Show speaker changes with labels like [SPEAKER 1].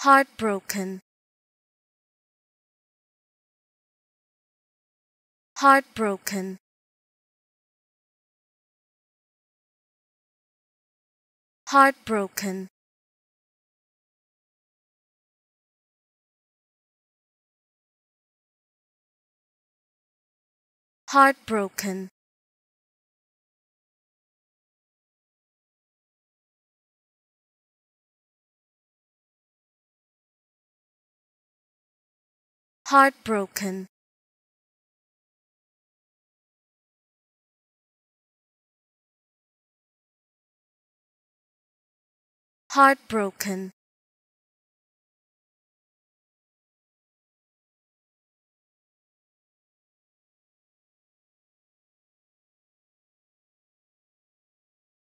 [SPEAKER 1] heartbroken. Heartbroken. Heartbroken. Heartbroken heartbroken. Heartbroken